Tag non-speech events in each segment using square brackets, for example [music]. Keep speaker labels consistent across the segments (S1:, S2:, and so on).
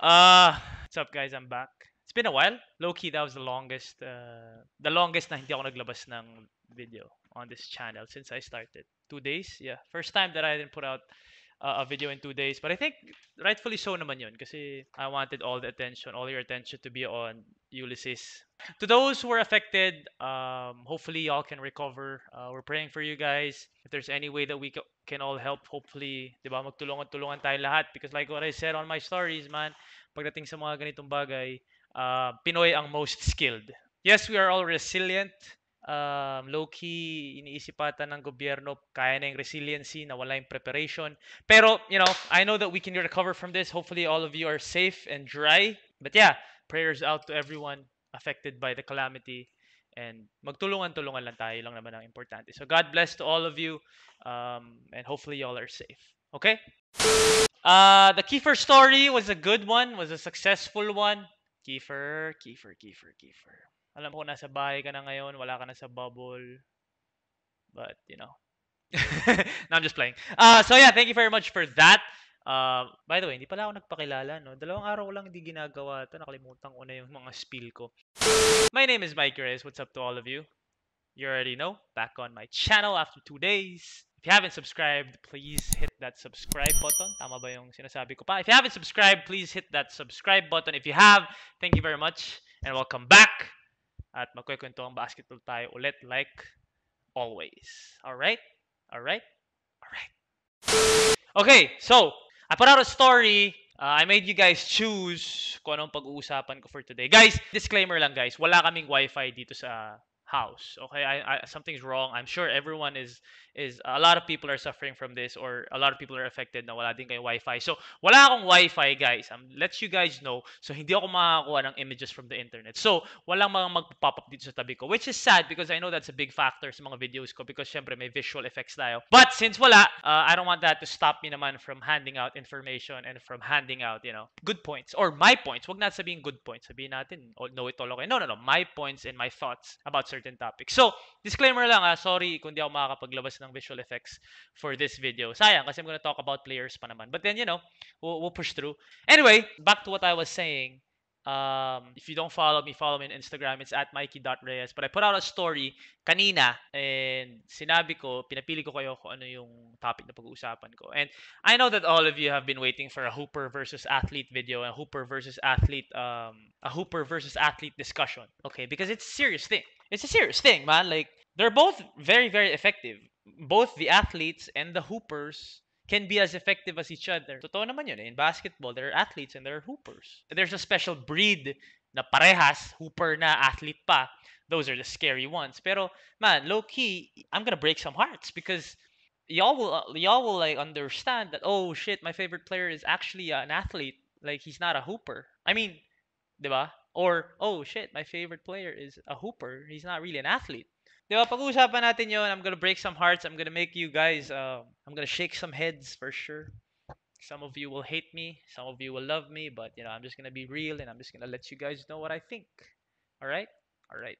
S1: uh, [laughs] what's up guys? I'm back. It's been a while. Low key, that was the longest, uh, the longest na hindi ako naglabas ng video on this channel since I started. Two days, yeah. First time that I didn't put out uh, a video in two days. But I think rightfully so naman yun kasi I wanted all the attention, all your attention to be on Ulysses. To those who were affected, um, hopefully y'all can recover. Uh, we're praying for you guys. If there's any way that we ca- can all help, hopefully, di ba, magtulungan-tulungan tayo lahat. Because like what I said on my stories, man, pagdating sa mga ganitong bagay, uh, Pinoy ang most skilled. Yes, we are all resilient. Um, low-key, iniisip ata ng gobyerno, kaya na yung resiliency, na wala yung preparation. Pero, you know, I know that we can recover from this. Hopefully, all of you are safe and dry. But yeah, prayers out to everyone affected by the calamity. And magtulungan-tulungan lang tayo lang naman ang importante. So God bless to all of you. Um, and hopefully y'all are safe. Okay? Uh, the Kiefer story was a good one, was a successful one. Kiefer, Kiefer, Kiefer, Kiefer. Alam ko nasa bahay ka na ngayon, wala ka na sa bubble. But, you know. [laughs] no, I'm just playing. Uh, so yeah, thank you very much for that. Uh, by the way, hindi pala ako nagpakilala, no? Dalawang araw ko lang hindi ginagawa ito. Nakalimutan ko na yung mga spiel ko. My name is Mikee Reyes. What's up to all of you? You already know. Back on my channel after two days. If you haven't subscribed, please hit that subscribe button. Tama ba yung sinasabi ko pa? If you haven't subscribed, please hit that subscribe button. If you have, thank you very much and welcome back. At magkwento ang basketball tayo ulit like always. Alright? Alright? Alright. Okay, so, I put out a story. Uh, I made you guys choose kung anong pag-uusapan ko for today. Guys, disclaimer lang guys, wala kaming wifi dito sa house. Okay, I, I, something's wrong. I'm sure everyone is is a lot of people are suffering from this or a lot of people are affected na wala din kayo wifi. So, wala akong wifi, guys. I'm let you guys know. So, hindi ako makakakuha ng images from the internet. So, walang mga magpo-pop up dito sa tabi ko, which is sad because I know that's a big factor sa mga videos ko because syempre may visual effects tayo. But since wala, uh, I don't want that to stop me naman from handing out information and from handing out, you know, good points or my points. Wag natin sabihin good points. Sabihin natin, oh, know it all okay. No, no, no. My points and my thoughts about certain topics. So, disclaimer lang ah, sorry kung di ako makakapaglabas ng visual effects for this video. Sayang kasi I'm gonna talk about players pa naman. But then, you know, we'll, we'll push through. Anyway, back to what I was saying. Um, if you don't follow me, follow me on Instagram. It's at mikey.reyes. But I put out a story kanina and sinabi ko, pinapili ko kayo kung ano yung topic na pag-uusapan ko. And I know that all of you have been waiting for a Hooper versus athlete video, a Hooper versus athlete, um, a Hooper versus athlete discussion. Okay, because it's a serious thing. It's a serious thing, man. Like, they're both very, very effective. Both the athletes and the hoopers can be as effective as each other. Totoo naman yun. Eh. In basketball, there are athletes and there are hoopers. There's a special breed na parehas, hooper na, athlete pa. Those are the scary ones. Pero, man, low-key, I'm gonna break some hearts because y'all will uh, y'all will like understand that oh shit my favorite player is actually an athlete like he's not a hooper i mean diba or oh shit my favorite player is a hooper he's not really an athlete Di ba, pag-uusapan natin yon I'm gonna break some hearts. I'm gonna make you guys, uh, I'm gonna shake some heads for sure. Some of you will hate me. Some of you will love me. But, you know, I'm just gonna be real and I'm just gonna let you guys know what I think. Alright? Alright.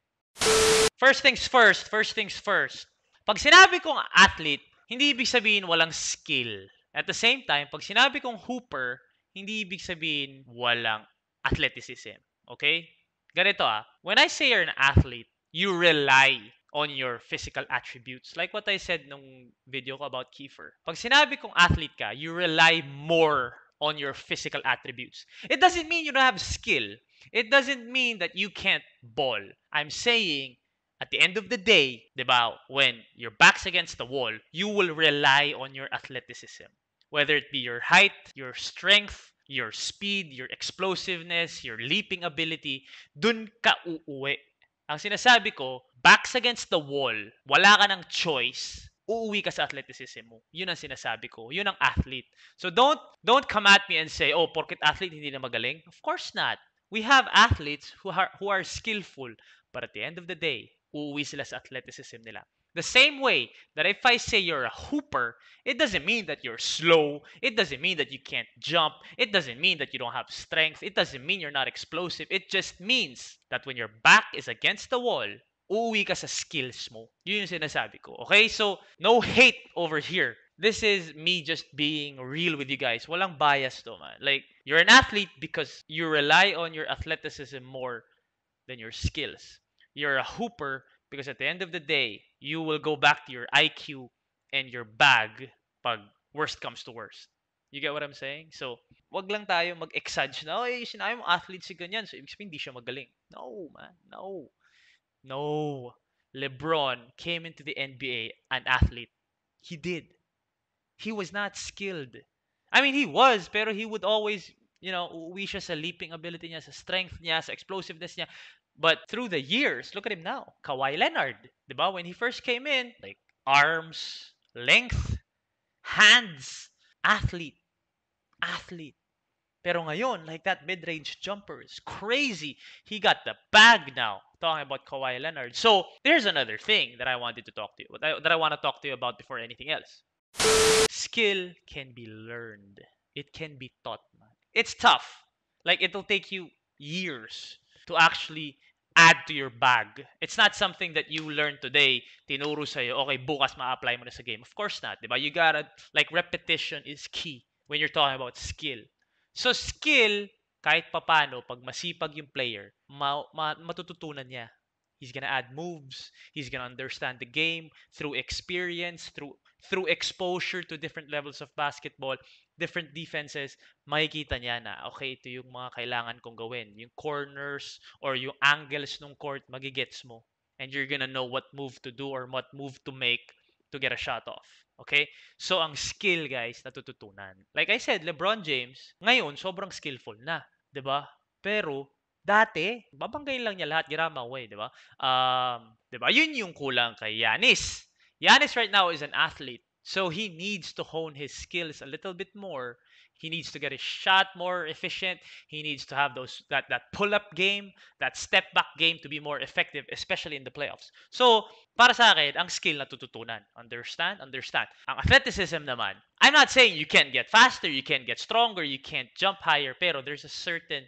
S1: First things first. First things first. Pag sinabi kong athlete, hindi ibig sabihin walang skill. At the same time, pag sinabi kong hooper, hindi ibig sabihin walang athleticism. Okay? Ganito ah. When I say you're an athlete, you rely on your physical attributes. Like what I said nung video ko about Kiefer. Pag sinabi kong athlete ka, you rely more on your physical attributes. It doesn't mean you don't have skill. It doesn't mean that you can't ball. I'm saying at the end of the day, diba, when your back's against the wall, you will rely on your athleticism. Whether it be your height, your strength, your speed, your explosiveness, your leaping ability, dun ka uuwi. Ang sinasabi ko, backs against the wall, wala ka ng choice, uuwi ka sa athleticism mo. Yun ang sinasabi ko. Yun ang athlete. So don't don't come at me and say, "Oh, porket athlete hindi na magaling." Of course not. We have athletes who are who are skillful, but at the end of the day, uuwi sila sa athleticism nila. The same way that if I say you're a hooper, it doesn't mean that you're slow. It doesn't mean that you can't jump. It doesn't mean that you don't have strength. It doesn't mean you're not explosive. It just means that when your back is against the wall, uuwi ka sa skills mo. Yun yung sinasabi ko. Okay? So, no hate over here. this is me just being real with you guys. Walang bias to man. Like you're an athlete because you rely on your athleticism more than your skills. You're a hooper because at the end of the day, you will go back to your IQ and your bag pag worst comes to worst. You get what I'm saying? So, wag lang tayo mag-exage na, oy, sinabi mo athlete si ganyan, so ibig sabihin hindi siya magaling. No, man. No. No. LeBron came into the NBA an athlete. He did. He was not skilled. I mean, he was, pero he would always, you know, uwi siya sa leaping ability niya, sa strength niya, sa explosiveness niya. But through the years, look at him now. Kawhi Leonard, diba? When he first came in, like arms, length, hands, athlete, athlete. Pero ngayon, like that mid-range jumper is crazy. He got the bag now. Talking about Kawhi Leonard. So there's another thing that I wanted to talk to you that I want to talk to you about before anything else. Skill can be learned. It can be taught, man. It's tough. Like it'll take you years to actually add to your bag. It's not something that you learn today, tinuro sa'yo, okay, bukas ma-apply mo na sa game. Of course not, di ba? You gotta, like, repetition is key when you're talking about skill. So, skill, kahit papano, pag masipag yung player, ma- ma- matututunan niya. He's gonna add moves. He's gonna understand the game through experience, through through exposure to different levels of basketball, different defenses. Makikita niya na okay, ito yung mga kailangan kong gawin. Yung corners or yung angles ng court, magigets mo. And you're gonna know what move to do or what move to make to get a shot off. Okay? So, ang skill, guys, natututunan. Like I said, LeBron James, ngayon, sobrang skillful na. ba? Pero, dati, babanggayin lang niya lahat, Girama way, di ba? Um, di ba? Yun yung kulang kay Yanis. Yanis right now is an athlete. So he needs to hone his skills a little bit more. He needs to get his shot more efficient. He needs to have those that that pull-up game, that step back game to be more effective, especially in the playoffs. So, para sa akin, ang skill na tututunan. Understand? Understand. Ang athleticism naman, I'm not saying you can't get faster, you can't get stronger, you can't jump higher, pero there's a certain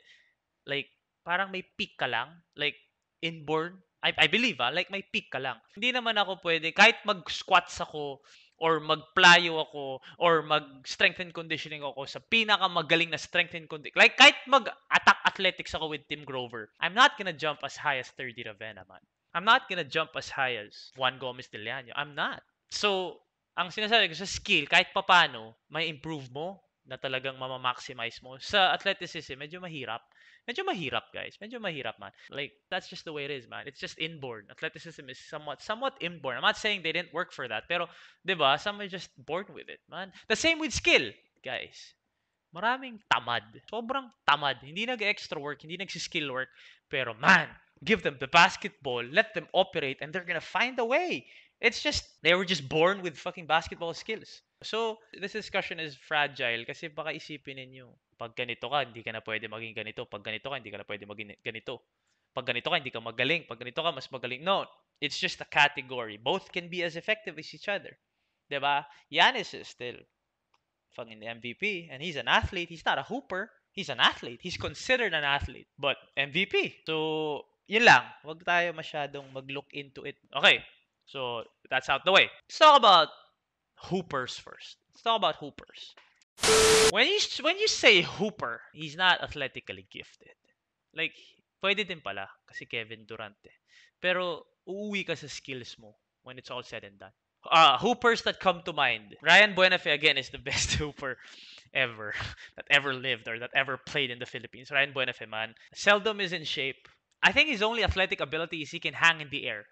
S1: like parang may peak ka lang, like inborn. I, I believe ah, like may peak ka lang. Hindi naman ako pwede, kahit mag-squats ako, or magplayo ako, or mag-strength and conditioning ako sa pinakamagaling na strength and conditioning. Like, kahit mag-attack athletics ako with Tim Grover, I'm not gonna jump as high as 30 Ravenna, man. I'm not gonna jump as high as Juan Gomez de Leano. I'm not. So, ang sinasabi ko sa skill, kahit papano, may improve mo na talagang mama-maximize mo. Sa athleticism, medyo mahirap. Medyo mahirap, guys. Medyo mahirap, man. Like, that's just the way it is, man. It's just inborn. Athleticism is somewhat somewhat inborn. I'm not saying they didn't work for that. Pero, di ba, some are just born with it, man. The same with skill, guys. Maraming tamad. Sobrang tamad. Hindi nag-extra work, hindi nag-skill work. Pero, man, give them the basketball, let them operate, and they're gonna find a way. It's just, they were just born with fucking basketball skills. So, this discussion is fragile kasi baka isipin ninyo, pag ganito ka, hindi ka na pwede maging ganito. Pag ganito ka, hindi ka na pwede maging ganito. Pag ganito ka, hindi ka magaling. Pag ganito ka, mas magaling. No, it's just a category. Both can be as effective as each other. Diba? Giannis is still fucking the MVP and he's an athlete. He's not a hooper. He's an athlete. He's considered an athlete, but MVP. So, yun lang. Huwag tayo masyadong mag-look into it. Okay. So, that's out the way. Let's talk about hoopers first. Let's talk about hoopers. When you when you say hooper, he's not athletically gifted. Like, pwede din pala kasi Kevin Durant eh. Pero uuwi ka sa skills mo when it's all said and done. Uh, hoopers that come to mind. Ryan Buenafe again is the best [laughs] hooper ever [laughs] that ever lived or that ever played in the Philippines. Ryan Buenafe, man. Seldom is in shape. I think his only athletic ability is he can hang in the air.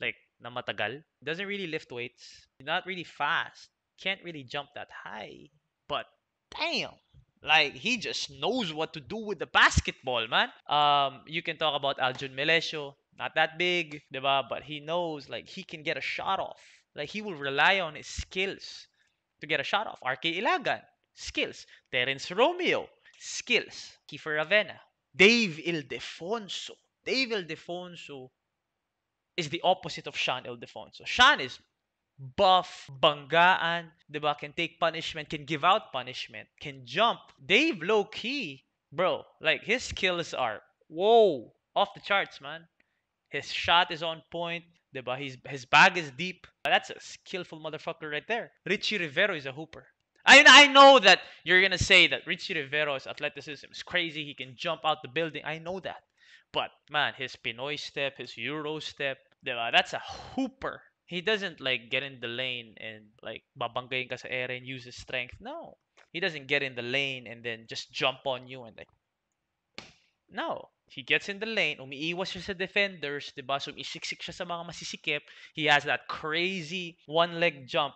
S1: Like, na matagal. Doesn't really lift weights. Not really fast. Can't really jump that high. But damn, like he just knows what to do with the basketball, man. Um, you can talk about Aljun Melecio, not that big, diba? But he knows like he can get a shot off. Like he will rely on his skills to get a shot off. RK Ilagan, skills. Terence Romeo, skills. Kiefer Ravena, Dave Ildefonso. Dave Ildefonso is the opposite of Shaun Ildefonso. Shaun is buff, banggaan, diba? Can take punishment, can give out punishment, can jump. Dave low key, bro, like his skills are whoa, off the charts, man. His shot is on point. Diba? His, his bag is deep. That's a skillful motherfucker right there. Ricci Rivero is a hooper. I I know that you're gonna say that Ricci Rivero's athleticism is crazy. He can jump out the building. I know that. But man, his Pinoy step, his Euro step, diba? that's a hooper. He doesn't like get in the lane and like babanggayin ka sa ere and use his strength. No. He doesn't get in the lane and then just jump on you and like No. He gets in the lane, umiiwas siya sa defenders, 'di ba? So umisiksik siya sa mga masisikip. He has that crazy one-leg jump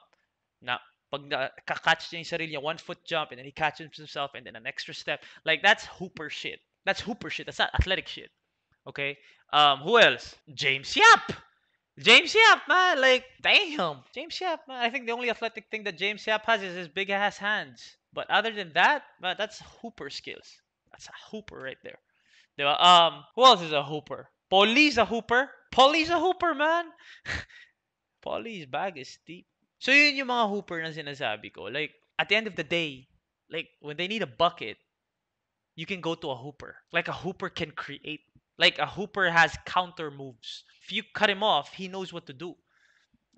S1: na pag kakatch niya yung sarili niya, one foot jump, and then he catches himself, and then an extra step. Like, that's hooper shit. That's hooper shit. That's not athletic shit. Okay? Um, who else? James Yap! James Yap, man! Like, damn! James Yap, man. I think the only athletic thing that James Yap has is his big ass hands. But other than that, man, that's hooper skills. That's a hooper right there. Um, who else is a hooper? Poli's a hooper. Poli's a hooper, man. [laughs] Poli's bag is deep. So yun yung mga hooper na sinasabi ko. Like, at the end of the day, like, when they need a bucket, you can go to a hooper. Like, a hooper can create. Like, a hooper has counter moves. If you cut him off, he knows what to do.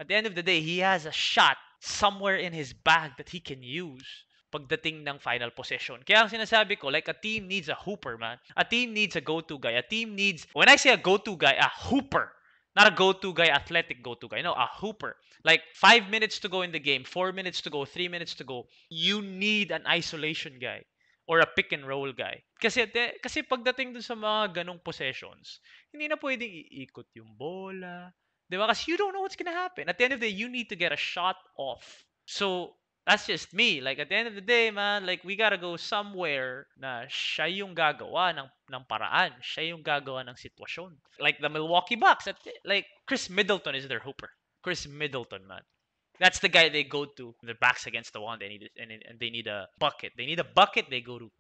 S1: At the end of the day, he has a shot somewhere in his bag that he can use pagdating ng final possession. Kaya ang sinasabi ko, like a team needs a hooper, man. A team needs a go-to guy. A team needs, when I say a go-to guy, a hooper. Not a go-to guy, athletic go-to guy. No, a hooper. Like five minutes to go in the game, four minutes to go, three minutes to go. You need an isolation guy or a pick and roll guy. Kasi kasi pagdating dun sa mga ganong possessions, hindi na pwedeng iikot yung bola. Diba? Kasi you don't know what's gonna happen. At the end of the day, you need to get a shot off. So, that's just me. Like at the end of the day, man, like we gotta go somewhere na siya yung gagawa ng, ng paraan. Siya yung gagawa ng sitwasyon. Like the Milwaukee Bucks, at, like Khris Middleton is their hooper. Khris Middleton, man. That's the guy they go to. Their backs against the wall, they need and, and they need a bucket. They need a bucket. They go to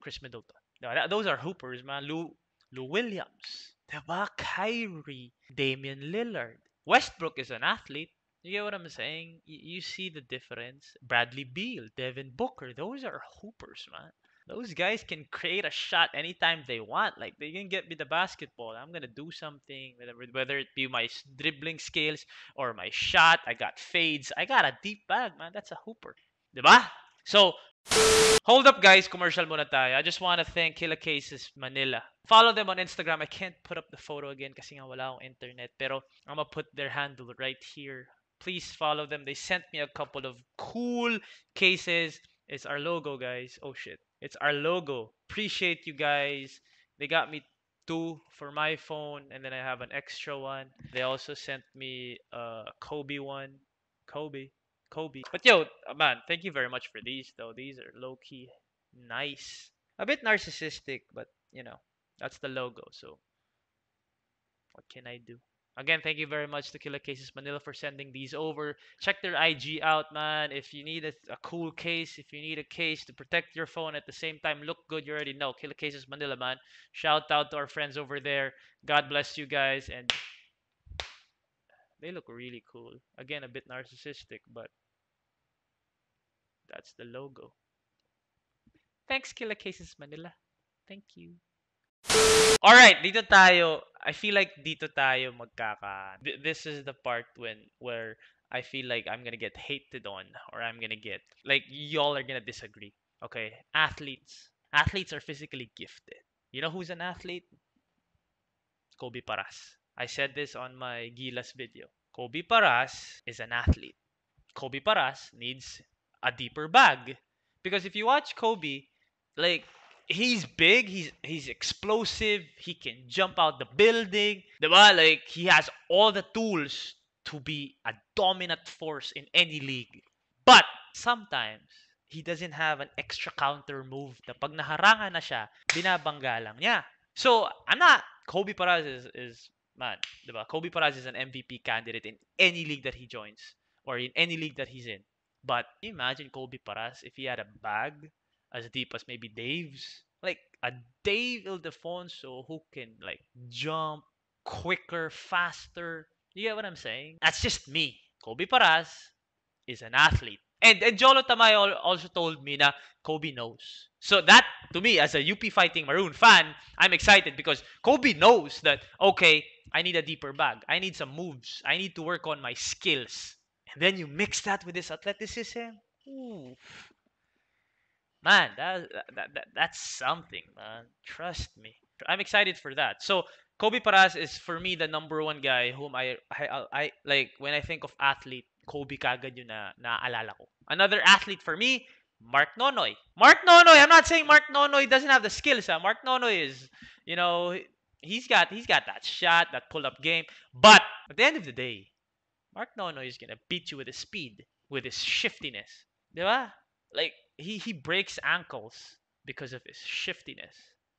S1: Khris Middleton. No, Those are hoopers, man. Lou Lou Williams, diba? Kyrie, Damian Lillard. Westbrook is an athlete. You get what I'm saying? You, you see the difference. Bradley Beal, Devin Booker, those are hoopers, man. Those guys can create a shot anytime they want. Like they can get me the basketball. I'm gonna do something, whether it be my dribbling skills or my shot. I got fades. I got a deep bag, man. That's a hooper, diba? So Hold up, guys. Commercial muna tayo. I just want to thank Killa Cases Manila. Follow them on Instagram. I can't put up the photo again kasi nga wala akong internet. Pero I'm gonna put their handle right here please follow them. They sent me a couple of cool cases. It's our logo, guys. Oh shit. It's our logo. Appreciate you guys. They got me two for my phone and then I have an extra one. They also sent me a Kobe one. Kobe. Kobe. But yo, man, thank you very much for these though. These are low key nice. A bit narcissistic, but you know, that's the logo. So what can I do? Again, thank you very much to Killa Cases Manila for sending these over. Check their IG out, man. If you need a, a, cool case, if you need a case to protect your phone at the same time, look good, you already know. Killa Cases Manila, man. Shout out to our friends over there. God bless you guys. And they look really cool. Again, a bit narcissistic, but that's the logo. Thanks, Killa Cases Manila. Thank you. All right, dito tayo. I feel like dito tayo magkaka. This is the part when where I feel like I'm gonna get hated on, or I'm gonna get like y'all are gonna disagree. Okay, athletes. Athletes are physically gifted. You know who's an athlete? Kobe Paras. I said this on my Gilas video. Kobe Paras is an athlete. Kobe Paras needs a deeper bag. Because if you watch Kobe, like he's big, he's he's explosive, he can jump out the building. Diba? Like he has all the tools to be a dominant force in any league. But sometimes he doesn't have an extra counter move na pag naharangan na siya, binabangga lang niya. So, I'm not Kobe Paras is, is man, diba? Kobe Paras is an MVP candidate in any league that he joins or in any league that he's in. But imagine Kobe Paras if he had a bag as deep as maybe Dave's. Like a Dave Ildefonso who can like jump quicker, faster. You get what I'm saying? That's just me. Kobe Paras is an athlete. And, and Jolo Tamayo also told me that Kobe knows. So that, to me, as a UP Fighting Maroon fan, I'm excited because Kobe knows that, okay, I need a deeper bag. I need some moves. I need to work on my skills. And then you mix that with this athleticism. Ooh. Man, that, that, that that's something, man. Trust me. I'm excited for that. So Kobe Paras is for me the number one guy whom I I, I like when I think of athlete, Kobe kagad yun na naaalala ko. Another athlete for me, Mark Nonoy. Mark Nonoy, I'm not saying Mark Nonoy doesn't have the skills. Huh? Mark Nonoy is, you know, he's got he's got that shot, that pull-up game. But at the end of the day, Mark Nonoy is gonna beat you with his speed, with his shiftiness. Diba? Like he he breaks ankles because of his shiftiness.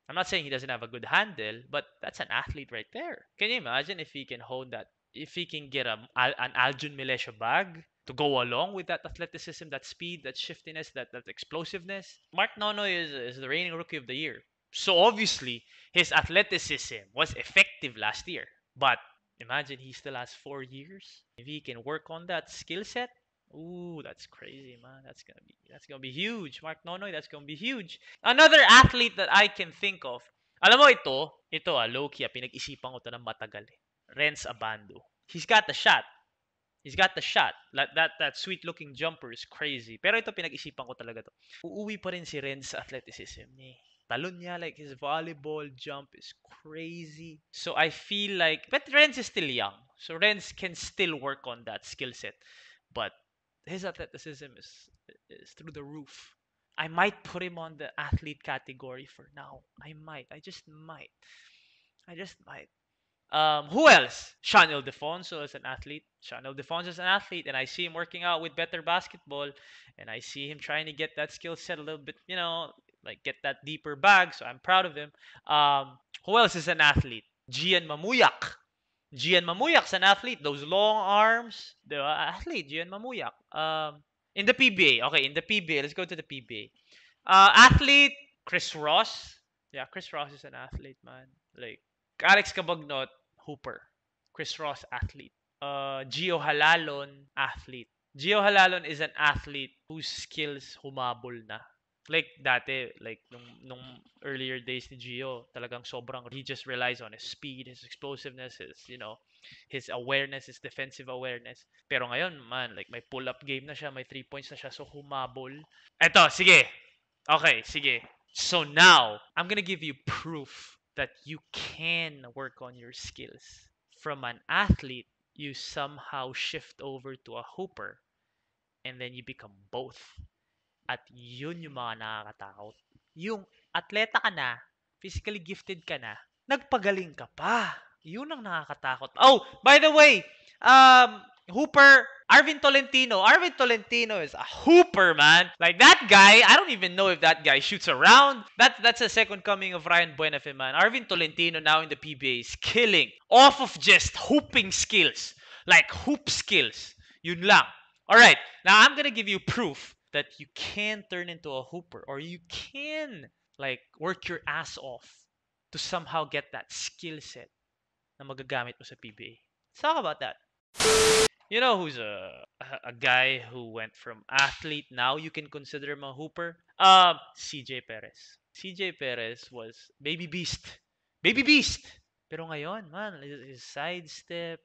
S1: I'm not saying he doesn't have a good handle, but that's an athlete right there. Can you imagine if he can hold that? If he can get a, an Aljun Melecio bag to go along with that athleticism, that speed, that shiftiness, that, that explosiveness. Mark Nonoy is, is the reigning rookie of the year. So obviously, his athleticism was effective last year. But imagine he still has four years. If he can work on that skill set, ooh, that's crazy, man. That's gonna be that's gonna be huge. Mark Nonoy, that's gonna be huge. Another athlete that I can think of. Alam mo ito, ito ah, low-key, ah, pinag-isipan ko to ng matagal eh. Renz Abando. He's got the shot. He's got the shot. That, that, that sweet-looking jumper is crazy. Pero ito, pinag-isipan ko talaga to. Uuwi pa rin si Renz sa athleticism niya. Talon niya, like, his volleyball jump is crazy. So, I feel like, but Renz is still young. So, Renz can still work on that skill set. But his athleticism is, is through the roof. I might put him on the athlete category for now. I might. I just might. I just might. Um, who else? Shaun Ildefonso is an athlete. Shaun Ildefonso is an athlete, and I see him working out with better basketball, and I see him trying to get that skill set a little bit, you know, like get that deeper bag. So I'm proud of him. Um, who else is an athlete? Gian Mamuyac. Gian Mamuyak's an athlete. Those long arms, the athlete, Gian Mamuyak. Um, in the PBA, okay, in the PBA, let's go to the PBA. Uh, athlete, Chris Ross. Yeah, Chris Ross is an athlete, man. Like Alex Cabagnot, Hooper. Chris Ross, athlete. Uh, Gio Halalon, athlete. Gio Halalon is an athlete whose skills humabol na. Like dati, like nung, nung earlier days ni Gio, talagang sobrang, he just relies on his speed, his explosiveness, his, you know, his awareness, his defensive awareness. Pero ngayon, man, like may pull-up game na siya, may three points na siya, so humabol. Eto, sige. Okay, sige. So now, I'm gonna give you proof that you can work on your skills. From an athlete, you somehow shift over to a hooper and then you become both. At yun yung mga nakakatakot. Yung atleta ka na, physically gifted ka na, nagpagaling ka pa. Yun ang nakakatakot. Oh, by the way, um, Hooper, Arvin Tolentino. Arvin Tolentino is a hooper, man. Like that guy, I don't even know if that guy shoots around. That, that's a second coming of Ryan Buenafe, man. Arvin Tolentino now in the PBA is killing off of just hooping skills. Like hoop skills. Yun lang. Alright, now I'm gonna give you proof that you can turn into a hooper or you can like work your ass off to somehow get that skill set na magagamit mo sa PBA. Let's talk about that. You know who's a a guy who went from athlete now you can consider him a hooper? Um, CJ Perez. CJ Perez was baby beast. Baby beast. Pero ngayon, man, his sidestep,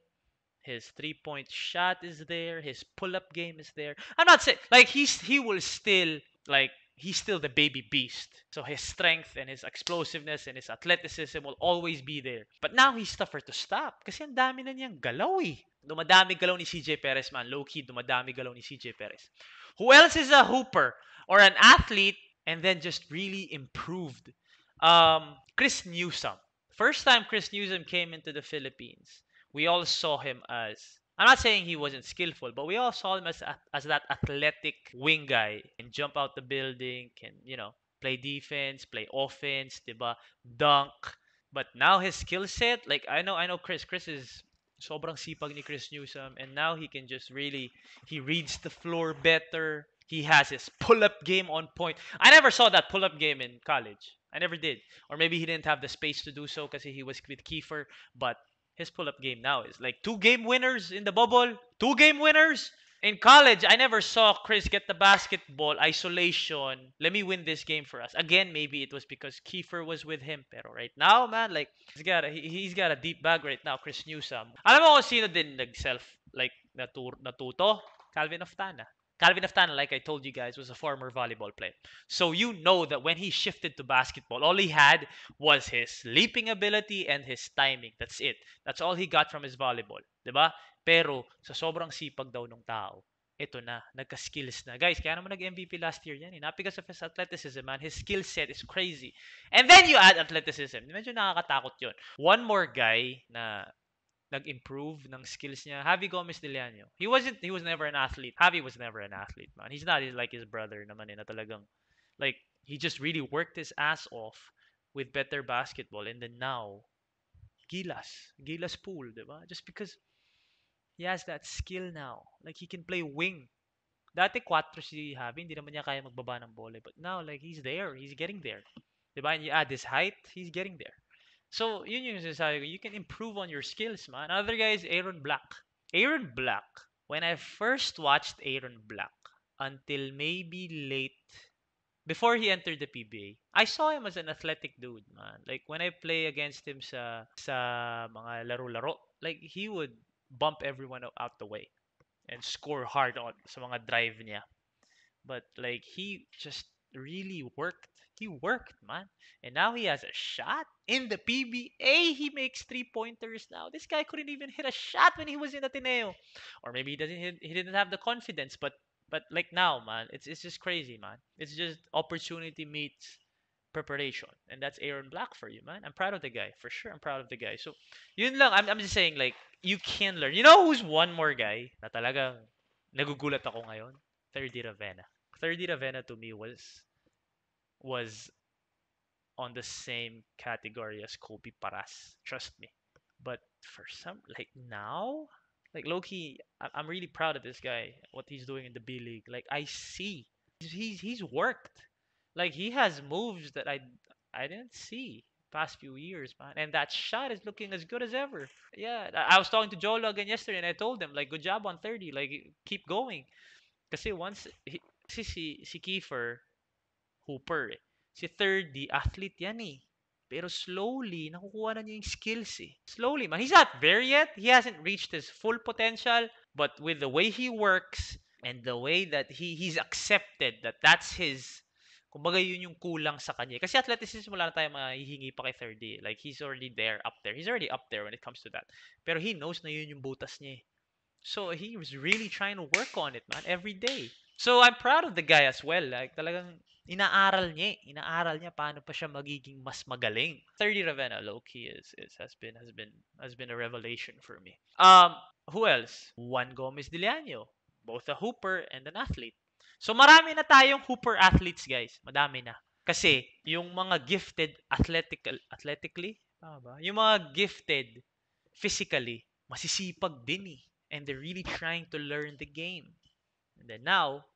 S1: his three-point shot is there, his pull-up game is there. I'm not saying like he's he will still like he's still the baby beast. So his strength and his explosiveness and his athleticism will always be there. But now he's tougher to stop kasi ang dami na niyang galaw eh. Dumadami galaw ni CJ Perez man. Low-key, dumadami galaw ni CJ Perez. Who else is a hooper or an athlete and then just really improved? Um, Chris Newsom. First time Chris Newsom came into the Philippines, we all saw him as I'm not saying he wasn't skillful, but we all saw him as as that athletic wing guy can jump out the building, can you know play defense, play offense, diba? dunk. But now his skill set, like I know, I know Chris. Chris is sobrang sipag ni Chris Newsom and now he can just really he reads the floor better. He has his pull-up game on point. I never saw that pull-up game in college. I never did. Or maybe he didn't have the space to do so because he was with Kiefer. But his pull-up game now is like two game winners in the bubble. Two game winners. In college, I never saw Chris get the basketball isolation. Let me win this game for us. Again, maybe it was because Kiefer was with him. Pero right now, man, like he's got a, he, he's got a deep bag right now, Chris Newsom. Alam mo kung sino din nag-self like natuto? Calvin Oftana. Calvin Oftana, like I told you guys, was a former volleyball player. So you know that when he shifted to basketball, all he had was his leaping ability and his timing. That's it. That's all he got from his volleyball. Diba? Pero sa sobrang sipag daw ng tao, ito na, nagka-skills na. Guys, kaya naman nag-MVP last year yan. Eh. Not because of his athleticism, man. His skill set is crazy. And then you add athleticism. Medyo nakakatakot yun. One more guy na nag-improve ng skills niya. Javi Gomez Diliano. He wasn't he was never an athlete. Javi was never an athlete, man. He's not like his brother naman eh, na talagang like he just really worked his ass off with better basketball and then now Gilas, Gilas pool, 'di ba? Just because he has that skill now. Like he can play wing. Dati 4 si Javi, hindi naman niya kaya magbaba ng bola. But now like he's there, he's getting there. 'Di ba? And you add his height, he's getting there. So, yun yung sinasabi ko. You can improve on your skills, man. Another guy is Aaron Black. Aaron Black, when I first watched Aaron Black, until maybe late, before he entered the PBA, I saw him as an athletic dude, man. Like, when I play against him sa, sa mga laro-laro, like, he would bump everyone out the way and score hard on sa mga drive niya. But, like, he just really worked he worked, man. And now he has a shot in the PBA. He makes three pointers now. This guy couldn't even hit a shot when he was in Ateneo, or maybe he doesn't. He didn't have the confidence. But but like now, man, it's it's just crazy, man. It's just opportunity meets preparation, and that's Aaron Black for you, man. I'm proud of the guy for sure. I'm proud of the guy. So yun lang. I'm I'm just saying like you can learn. You know who's one more guy na talaga nagugulat ako ngayon? Thirdy Ravena. Thirdy Ravena to me was was on the same category as Kobe Paras. Trust me. But for some, like now, like Loki, I'm really proud of this guy. What he's doing in the B League. Like I see, he's he's worked. Like he has moves that I I didn't see past few years, man. And that shot is looking as good as ever. Yeah, I was talking to Jolo again yesterday, and I told him like, good job on Thirdy. Like keep going. Kasi once he, si si si Kiefer Hooper eh. Si third D, athlete yan eh. Pero slowly, nakukuha na niya yung skills eh. Slowly, man. He's not there yet. He hasn't reached his full potential. But with the way he works and the way that he he's accepted that that's his kumbaga yun yung kulang sa kanya. Kasi athleticism wala na tayo mahihingi pa kay third D. Like, he's already there, up there. He's already up there when it comes to that. Pero he knows na yun yung butas niya eh. So, he was really trying to work on it, man, every day. So, I'm proud of the guy as well. Like, talagang inaaral niya, eh. inaaral niya paano pa siya magiging mas magaling. 30 Ravenna low key is, is has been has been has been a revelation for me. Um who else? Juan Gomez Diliano, both a hooper and an athlete. So marami na tayong hooper athletes, guys. Madami na. Kasi yung mga gifted athletic athletically, tama ba? Yung mga gifted physically, masisipag din eh. And they're really trying to learn the game. And then now,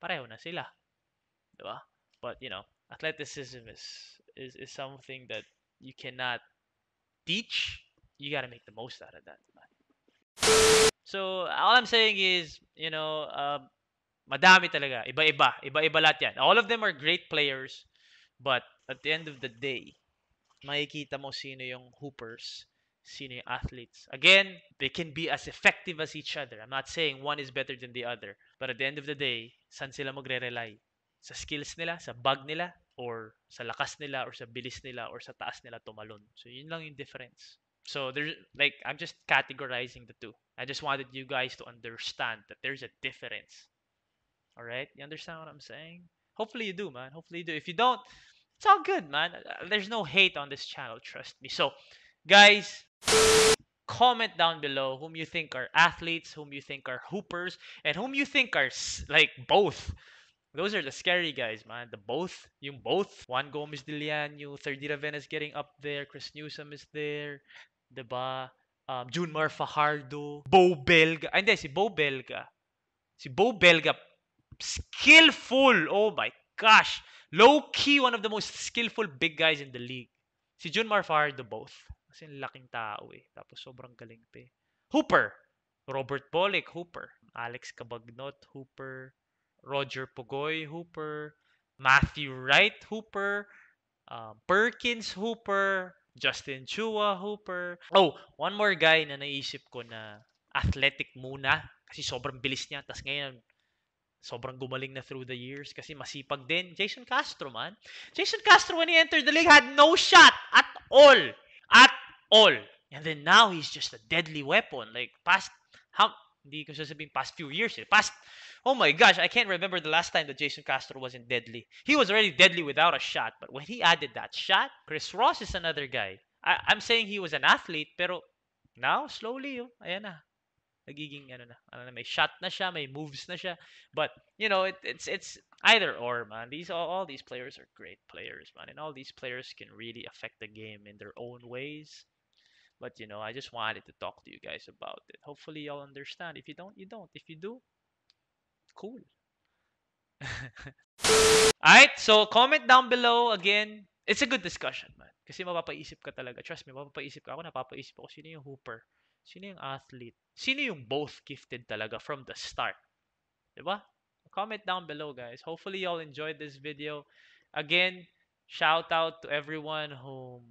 S1: pareho na sila. Diba? But you know, athleticism is is, is something that you cannot teach. You got to make the most out of that. So all I'm saying is, you know, uh, madami talaga, iba-iba, iba-iba lahat yan. All of them are great players, but at the end of the day, makikita mo sino yung hoopers, yung athletes. Again, they can be as effective as each other. I'm not saying one is better than the other, but at the end of the day, saan sila magre-rely? sa skills nila, sa bag nila, or sa lakas nila, or sa bilis nila, or sa taas nila tumalon. So, yun lang yung difference. So, there's, like, I'm just categorizing the two. I just wanted you guys to understand that there's a difference. Alright? You understand what I'm saying? Hopefully you do, man. Hopefully you do. If you don't, it's all good, man. There's no hate on this channel, trust me. So, guys, comment down below whom you think are athletes, whom you think are hoopers, and whom you think are, like, both. Those are the scary guys, man. The both, yung both. Juan Gomez de Diliano, Thirdy Ravena is getting up there. Chris Newsom is there. Diba? Um, Junmar Fajardo. Beau Belga. Ay, hindi, si Beau Belga. Si Beau Belga, skillful. Oh my gosh. Low-key, one of the most skillful big guys in the league. Si Junmar Fajardo, both. Kasi laking tao eh. Tapos sobrang galing pa eh. Hooper. Robert Bolick, Hooper. Alex Cabagnot, Hooper. Roger Pugoy, Hooper. Matthew Wright, Hooper. Um, Perkins, Hooper. Justin Chua, Hooper. Oh, one more guy na naisip ko na athletic muna kasi sobrang bilis niya. Tapos ngayon, sobrang gumaling na through the years kasi masipag din. Jason Castro, man. Jason Castro, when he entered the league, had no shot at all. All. And then now, he's just a deadly weapon. Like, past, how, hindi ko sasabihin past few years. Eh. Past, oh my gosh, I can't remember the last time that Jason Castro wasn't deadly. He was already deadly without a shot. But when he added that shot, Chris Ross is another guy. I, I'm saying he was an athlete, pero now, slowly, oh, ayan na. Nagiging, ano na, ano na, may shot na siya, may moves na siya. But, you know, it, it's it's either or, man. These all, all these players are great players, man. And all these players can really affect the game in their own ways. But, you know, I just wanted to talk to you guys about it. Hopefully, y'all understand. If you don't, you don't. If you do, cool. [laughs] Alright, so comment down below again. It's a good discussion, man. Kasi mapapaisip ka talaga. Trust me, mapapaisip ka. Ako napapaisip ako, sino yung hooper? Sino yung athlete? Sino yung both gifted talaga from the start? Diba? Comment down below, guys. Hopefully, y'all enjoyed this video. Again, shout out to everyone whom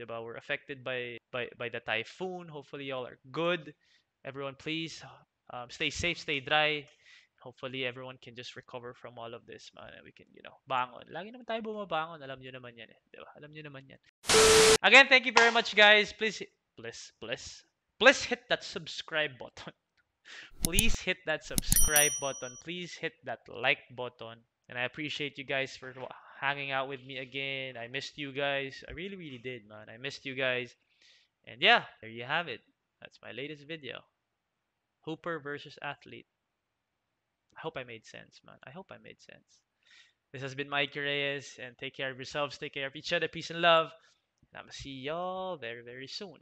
S1: diba, were affected by, by, by the typhoon. Hopefully, y'all are good. Everyone, please um, stay safe, stay dry. Hopefully, everyone can just recover from all of this, man. We can, you know, bangon. Lagi naman tayo bumabangon. Alam nyo naman yan eh. Diba? Alam nyo naman yan. Again, thank you very much, guys. Please, please, please, please hit that subscribe button. [laughs] please hit that subscribe button. Please hit that like button. And I appreciate you guys for hanging out with me again. I missed you guys. I really, really did, man. I missed you guys. And yeah, there you have it. That's my latest video. Hooper versus Athlete. I hope I made sense, man. I hope I made sense. This has been Mikee Reyes, and take care of yourselves. Take care of each other. Peace and love. And I'm to see y'all very, very soon.